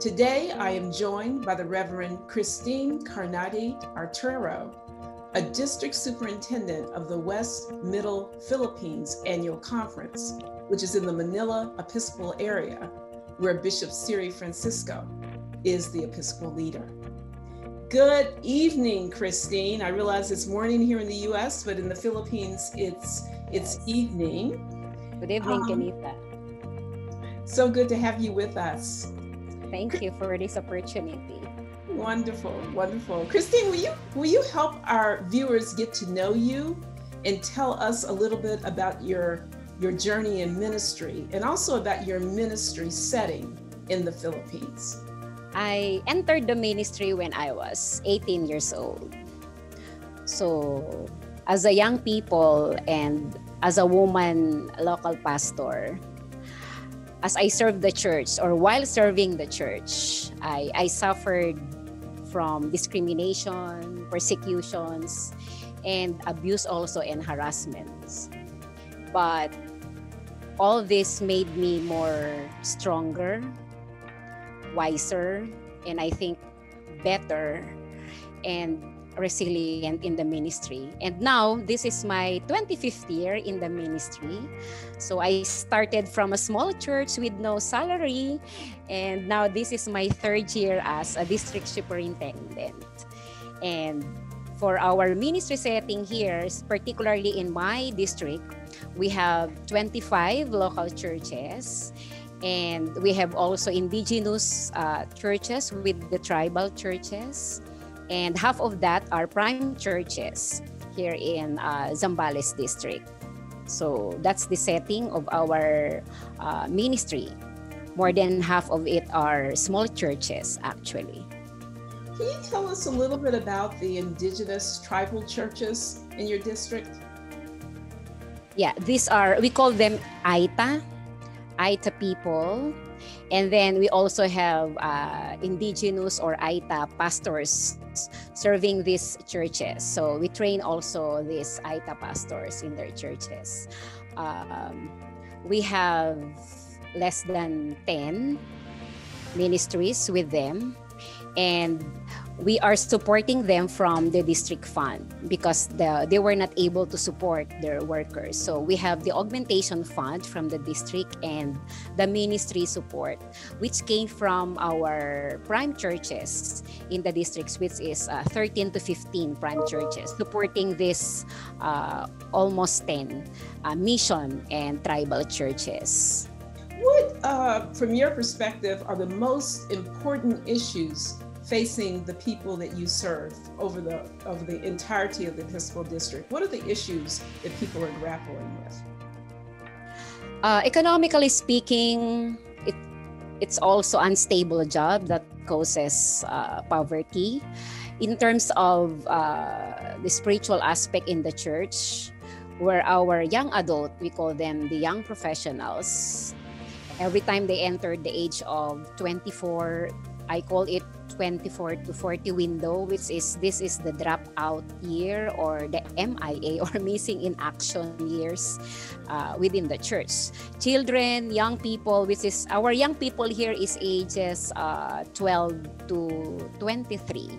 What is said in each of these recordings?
Today, I am joined by the Reverend Christine Carnati Arturo, a district superintendent of the West Middle Philippines Annual Conference, which is in the Manila Episcopal area, where Bishop Siri Francisco is the Episcopal leader. Good evening, Cristine. I realize it's morning here in the US, but in the Philippines, it's it's evening. Good evening, um, Kennetha. So good to have you with us. Thank you for this opportunity. Wonderful, wonderful. Cristine, will you will you help our viewers get to know you and tell us a little bit about your your journey in ministry and also about your ministry setting in the Philippines? I entered the ministry when I was 18 years old. So, as a young people and as a woman local pastor, as I served the church or while serving the church, I, I suffered from discrimination, persecutions, and abuse also and harassments. But all this made me more stronger, wiser, and I think better. And resilient in the ministry. And now, this is my 25th year in the ministry. So I started from a small church with no salary, and now this is my third year as a district superintendent. And for our ministry setting here, particularly in my district, we have 25 local churches and we have also indigenous uh, churches with the tribal churches and half of that are prime churches here in uh, Zambales district. So that's the setting of our uh, ministry. More than half of it are small churches, actually. Can you tell us a little bit about the indigenous tribal churches in your district? Yeah, these are, we call them Aita, Aita people. And then we also have uh, indigenous or Aita pastors serving these churches. So we train also these Aita pastors in their churches. Um, we have less than 10 ministries with them. And we are supporting them from the district fund because the, they were not able to support their workers. So we have the augmentation fund from the district and the ministry support, which came from our prime churches in the districts, which is uh, 13 to 15 prime churches, supporting this uh, almost 10 uh, mission and tribal churches. What, uh, from your perspective, are the most important issues facing the people that you serve over the over the entirety of the Episcopal District? What are the issues that people are grappling with? Uh, economically speaking, it it's also unstable job that causes uh, poverty. In terms of uh, the spiritual aspect in the church, where our young adult, we call them the young professionals, every time they enter the age of 24, I call it 24 to 40 window, which is this is the dropout year or the MIA or missing in action years uh, within the church. Children, young people, which is our young people here is ages uh, 12 to 23.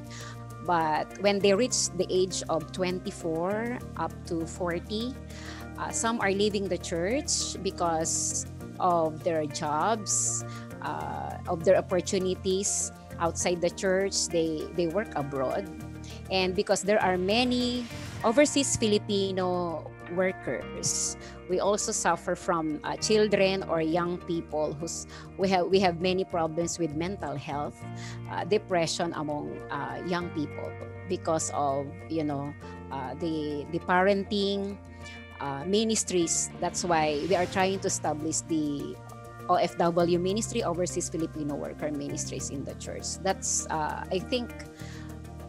But when they reach the age of 24 up to 40, uh, some are leaving the church because of their jobs, uh, of their opportunities outside the church, they, they work abroad. And because there are many overseas Filipino workers, we also suffer from uh, children or young people who's we have we have many problems with mental health, uh, depression among uh, young people because of you know uh, the the parenting uh, ministries. That's why we are trying to establish the OFW ministry, Overseas Filipino Worker Ministries in the church. That's, uh, I think,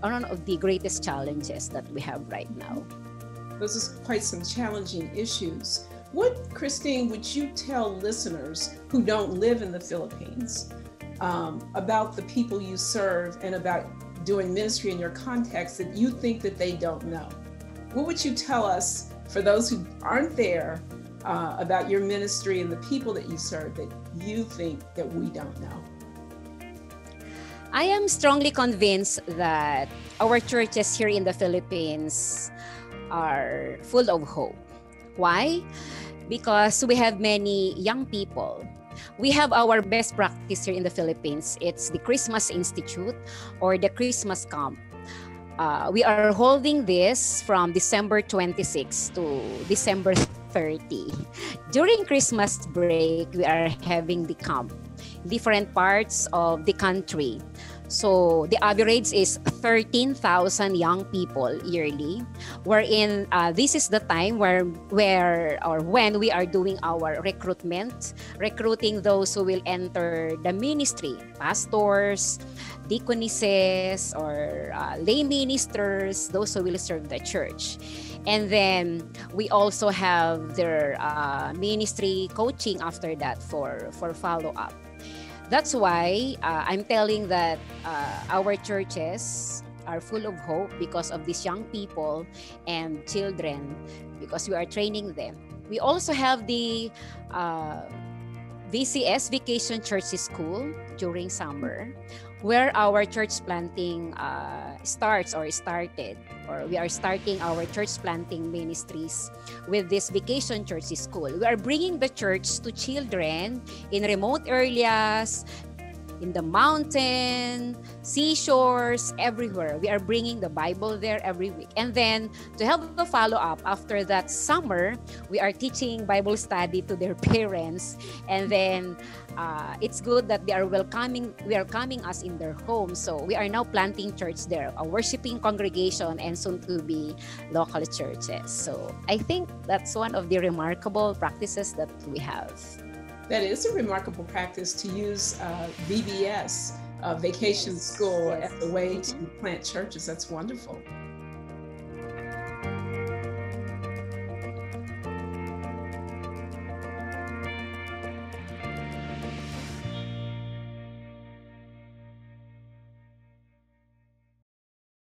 one of the greatest challenges that we have right now. Those are quite some challenging issues. What, Cristine, would you tell listeners who don't live in the Philippines um, about the people you serve and about doing ministry in your context that you think that they don't know? What would you tell us for those who aren't there uh, about your ministry and the people that you serve that you think that we don't know? I am strongly convinced that our churches here in the Philippines are full of hope. Why? Because we have many young people. We have our best practice here in the Philippines. It's the Christmas Institute or the Christmas Camp. Uh, we are holding this from December 26 to December 30. During Christmas break, we are having the camp different parts of the country. So the average is 13,000 young people yearly, wherein uh, this is the time where where or when we are doing our recruitment, recruiting those who will enter the ministry, pastors, deaconesses, or uh, lay ministers, those who will serve the church. And then we also have their uh, ministry coaching after that for for follow up. That's why uh, I'm telling that uh, our churches are full of hope because of these young people and children, because we are training them. We also have the uh, VCS Vacation Church School during summer, where our church planting uh, starts or started, or we are starting our church planting ministries with this vacation church school. We are bringing the church to children in remote areas, in the mountain, seashores, everywhere. We are bringing the Bible there every week. And then to help the follow up after that summer, we are teaching Bible study to their parents. And then uh, it's good that they are welcoming we are coming us in their home. So we are now planting church there, a worshiping congregation and soon to be local churches. So I think that's one of the remarkable practices that we have. That is a remarkable practice to use uh, VBS, uh, Vacation School, yes. as a way to plant churches. That's wonderful.